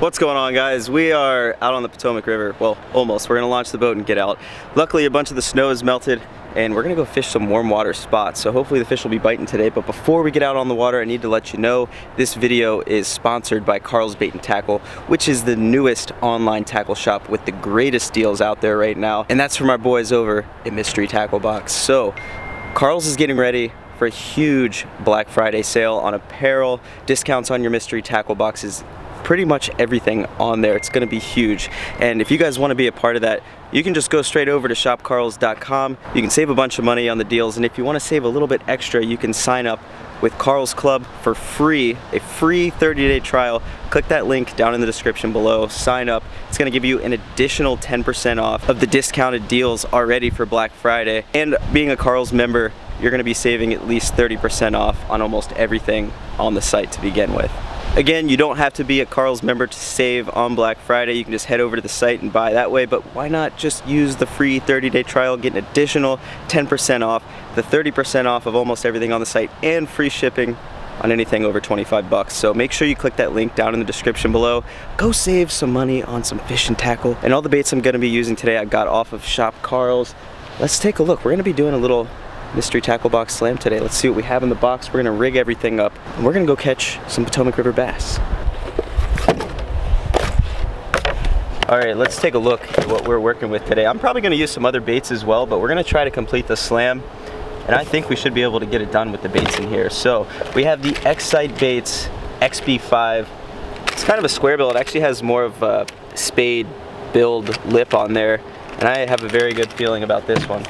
What's going on guys? We are out on the Potomac River. Well, almost. We're gonna launch the boat and get out. Luckily a bunch of the snow has melted and we're gonna go fish some warm water spots. So hopefully the fish will be biting today. But before we get out on the water, I need to let you know this video is sponsored by Karl's Bait and Tackle, which is the newest online tackle shop with the greatest deals out there right now. And that's from our boys over at Mystery Tackle Box. So Karl's is getting ready for a huge Black Friday sale on apparel, discounts on your mystery tackle boxes, pretty much everything on there. It's gonna be huge. And if you guys wanna be a part of that, you can just go straight over to shopkarls.com. You can save a bunch of money on the deals. And if you wanna save a little bit extra, you can sign up with Karl's Club for free, a free 30-day trial. Click that link down in the description below, sign up. It's gonna give you an additional 10% off of the discounted deals already for Black Friday. And being a Karl's member, you're gonna be saving at least 30% off on almost everything on the site to begin with. Again, you don't have to be a Karl's member to save on Black Friday. You can just head over to the site and buy that way, but why not just use the free 30-day trial, get an additional 10% off, the 30% off of almost everything on the site, and free shipping on anything over 25 bucks. So make sure you click that link down in the description below. Go save some money on some fish and tackle. And all the baits I'm gonna be using today I got off of Shop Karl's. Let's take a look. We're gonna be doing a little mystery tackle box slam today. Let's see what we have in the box. We're gonna rig everything up and we're gonna go catch some Potomac River bass. All right, let's take a look at what we're working with today. I'm probably gonna use some other baits as well, but we're gonna try to complete the slam and I think we should be able to get it done with the baits in here. So we have the Excite Baits XB5. It's kind of a square bill. It actually has more of a spade build lip on there and I have a very good feeling about this one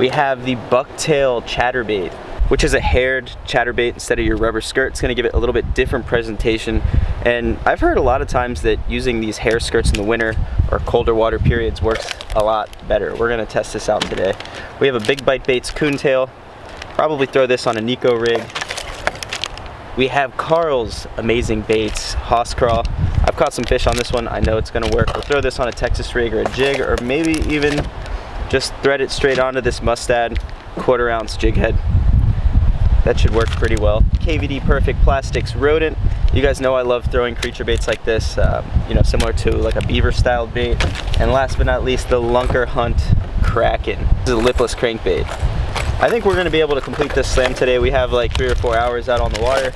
we have the bucktail chatterbait, which is a haired chatterbait instead of your rubber skirt. It's gonna give it a little bit different presentation. And I've heard a lot of times that using these hair skirts in the winter or colder water periods works a lot better. We're gonna test this out today. We have a Big Bite Baits coontail. Probably throw this on a Neko rig. We have Karl's amazing baits, Hoss Craw. I've caught some fish on this one. I know it's gonna work. We'll throw this on a Texas rig or a jig or maybe even just thread it straight onto this Mustad quarter ounce jig head. That should work pretty well. KVD Perfect Plastics Rodent. You guys know I love throwing creature baits like this, um, you know, similar to like a beaver style bait. And last but not least, the Lunker Hunt Kraken. This is a lipless crankbait. I think we're gonna be able to complete this slam today. We have like three or four hours out on the water.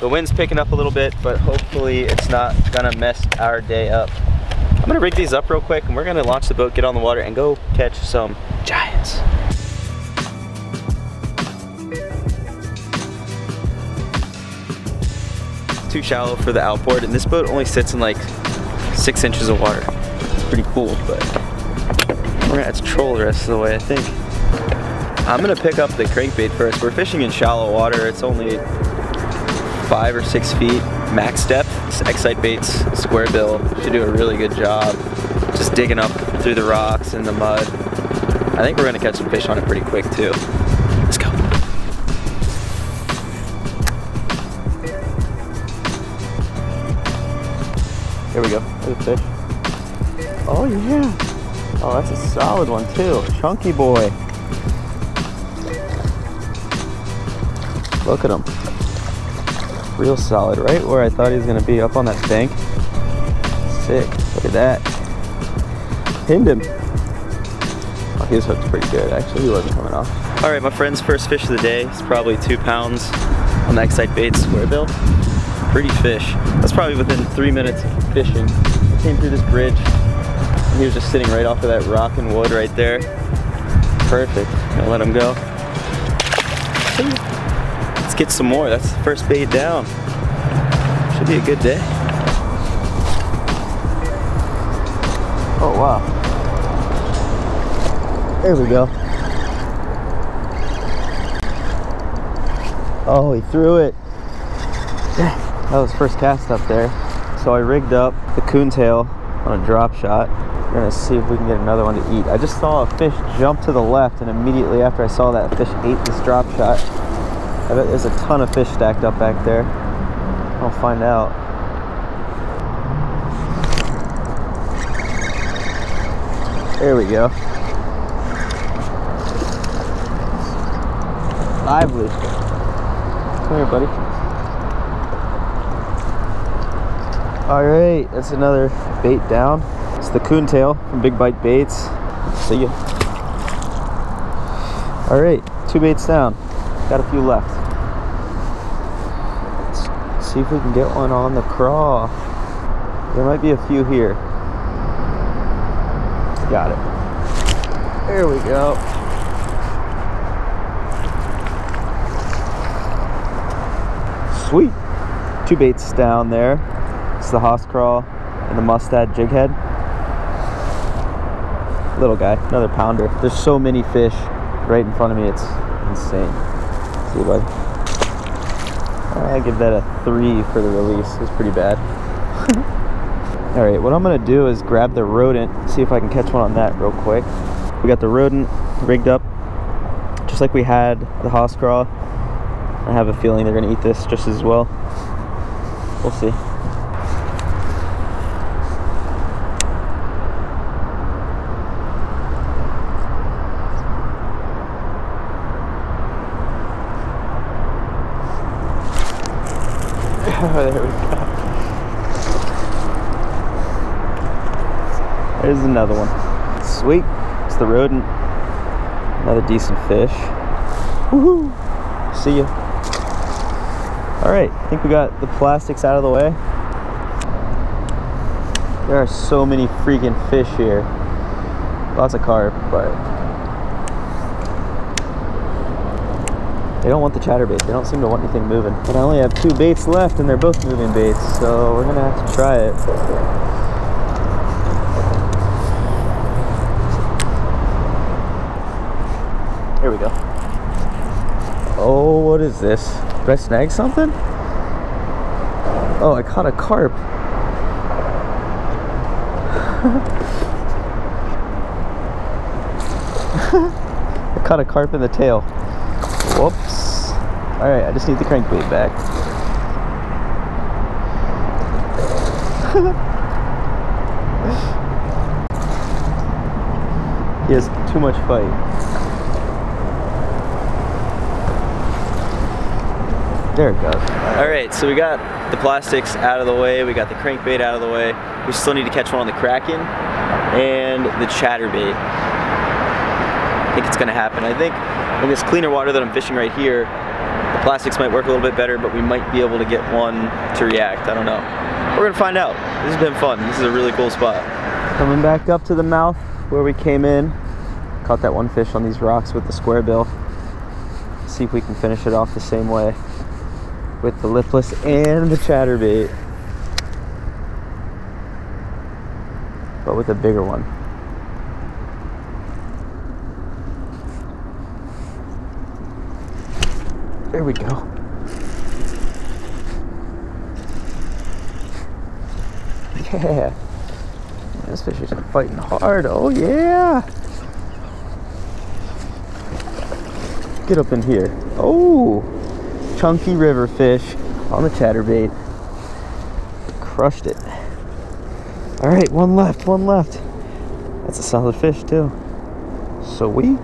The wind's picking up a little bit, but hopefully it's not gonna mess our day up. I'm gonna rig these up real quick and we're gonna launch the boat, get on the water and go catch some giants. Too shallow for the outboard and this boat only sits in like six inches of water. It's pretty cool, but we're gonna have to troll the rest of the way, I think. I'm gonna pick up the crankbait first. We're fishing in shallow water. It's only five or six feet max depth. Excite Baits square bill should do a really good job just digging up through the rocks and the mud. I think we're gonna catch some fish on it pretty quick too. Let's go. Here we go, there's a fish. Oh yeah. Oh, that's a solid one too. Chunky boy. Look at him real solid, right where I thought he was gonna be, up on that bank. Sick, look at that. Pinned him. Oh, he was hooked pretty good, actually, he wasn't coming off. All right, my friend's first fish of the day is probably two pounds on the Excite Bait square bill. Pretty fish. That's probably within three minutes of fishing. I came through this bridge, and he was just sitting right off of that rock and wood right there. Perfect, gonna let him go. Let's get some more. That's the first bait down. Should be a good day. Oh, wow. There we go. Oh, he threw it. That was first cast up there. So I rigged up the coontail on a drop shot. We're gonna see if we can get another one to eat. I just saw a fish jump to the left and immediately after I saw that fish ate this drop shot. I bet there's a ton of fish stacked up back there. I'll find out. There we go. Lively. Come here, buddy. All right, that's another bait down. It's the coontail from Big Bite Baits. See ya. All right, two baits down. Got a few left. Let's see if we can get one on the craw. There might be a few here. Got it. There we go. Sweet. Two baits down there. It's the Hoss craw and the mustad jig head. Little guy, another pounder. There's so many fish right in front of me. It's insane. You, buddy. Uh, I give that a three for the release. It's pretty bad. All right, what I'm gonna do is grab the rodent, see if I can catch one on that real quick. We got the rodent rigged up, just like we had the Hoss craw. I have a feeling they're gonna eat this just as well. We'll see. there we go. There's another one. Sweet. It's the rodent. Another decent fish. Woohoo! See ya. Alright, I think we got the plastics out of the way. There are so many freaking fish here. Lots of carp, but they don't want the chatterbait. They don't seem to want anything moving. But I only have two baits left and they're both moving baits, so we're gonna have to try it. Here we go. Oh, what is this? Did I snag something? Oh, I caught a carp. I caught a carp in the tail. Whoops. Alright, I just need the crankbait back. he has too much fight. There it goes. All right, so we got the plastics out of the way. We got the crankbait out of the way. We still need to catch one on the Kraken and the chatterbait. I think it's gonna happen. I think in this cleaner water that I'm fishing right here, the plastics might work a little bit better, but we might be able to get one to react. I don't know. We're gonna find out. This has been fun. This is a really cool spot. Coming back up to the mouth where we came in. Caught that one fish on these rocks with the square bill. See if we can finish it off the same way with the lipless and the chatterbait. But with a bigger one. There we go. Yeah. This fish is fighting hard. Oh yeah. Get up in here. Oh chunky river fish on the chatterbait. Crushed it. All right, one left, one left. That's a solid fish too. Sweet.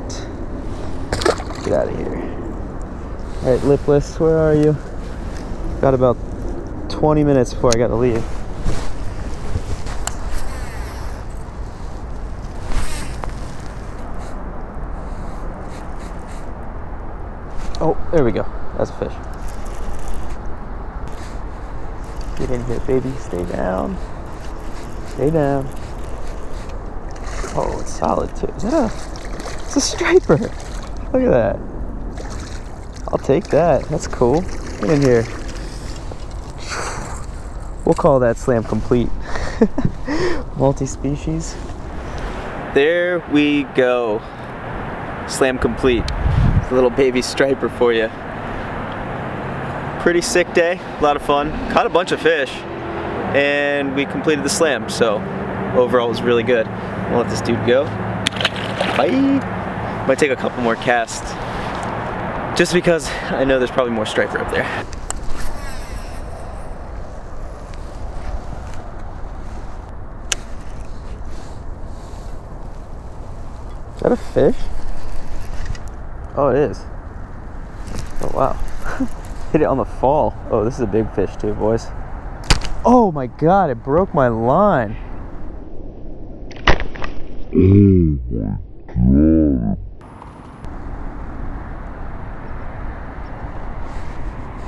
Get out of here. All right, lipless, where are you? Got about 20 minutes before I got to leave. Oh, there we go. That's a fish. Get in here, baby. Stay down. Stay down. Oh, it's solid too. Is that a? It's a striper. Look at that. Take that. That's cool. Get in here. We'll call that slam complete. Multi-species. There we go. Slam complete. It's a little baby striper for you. Pretty sick day, a lot of fun. Caught a bunch of fish and we completed the slam. So overall was really good. I'll let this dude go. Bye. Might take a couple more casts just because I know there's probably more striper up there. Is that a fish? Oh, it is. Oh, wow. Hit it on the fall. Oh, this is a big fish too, boys. Oh my god, it broke my line.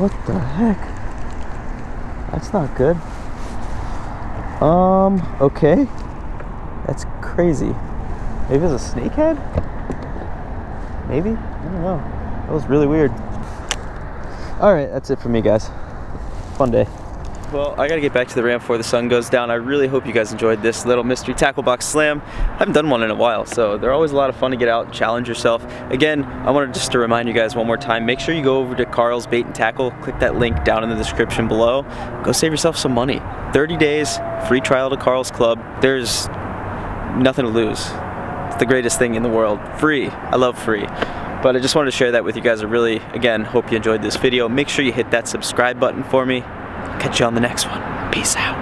What the heck? That's not good. Um, okay. That's crazy. Maybe it's a snakehead? Maybe? I don't know. That was really weird. All right, that's it for me, guys. Fun day. Well, I gotta get back to the ramp before the sun goes down. I really hope you guys enjoyed this little mystery tackle box slam. I haven't done one in a while, so they're always a lot of fun to get out and challenge yourself. Again, I wanted just to remind you guys one more time, make sure you go over to Karl's Bait and Tackle, click that link down in the description below. Go save yourself some money. 30 days, free trial to Karl's Club. There's nothing to lose. It's the greatest thing in the world. Free. I love free. But I just wanted to share that with you guys. I really, again, hope you enjoyed this video. Make sure you hit that subscribe button for me. Catch you on the next one. Peace out.